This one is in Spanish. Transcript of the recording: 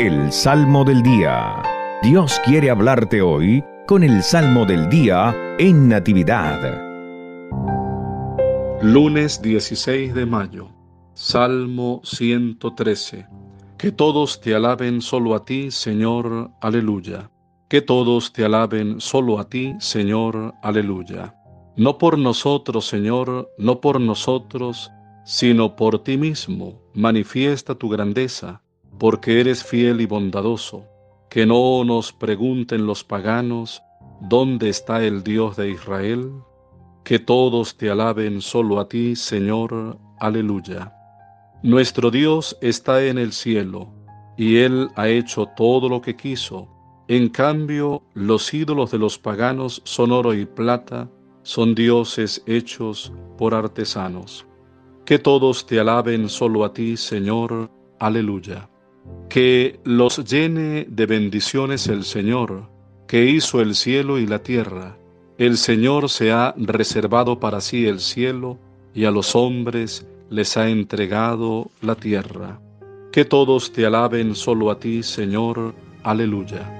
El Salmo del Día. Dios quiere hablarte hoy con el Salmo del Día en Natividad. Lunes 16 de mayo. Salmo 113. Que todos te alaben solo a ti, Señor. Aleluya. Que todos te alaben solo a ti, Señor. Aleluya. No por nosotros, Señor, no por nosotros, sino por ti mismo, manifiesta tu grandeza, porque eres fiel y bondadoso. Que no nos pregunten los paganos, ¿dónde está el Dios de Israel? Que todos te alaben solo a ti, Señor. Aleluya. Nuestro Dios está en el cielo, y Él ha hecho todo lo que quiso. En cambio, los ídolos de los paganos son oro y plata, son dioses hechos por artesanos. Que todos te alaben solo a ti, Señor. Aleluya. Que los llene de bendiciones el Señor, que hizo el cielo y la tierra. El Señor se ha reservado para sí el cielo, y a los hombres les ha entregado la tierra. Que todos te alaben solo a ti, Señor. Aleluya.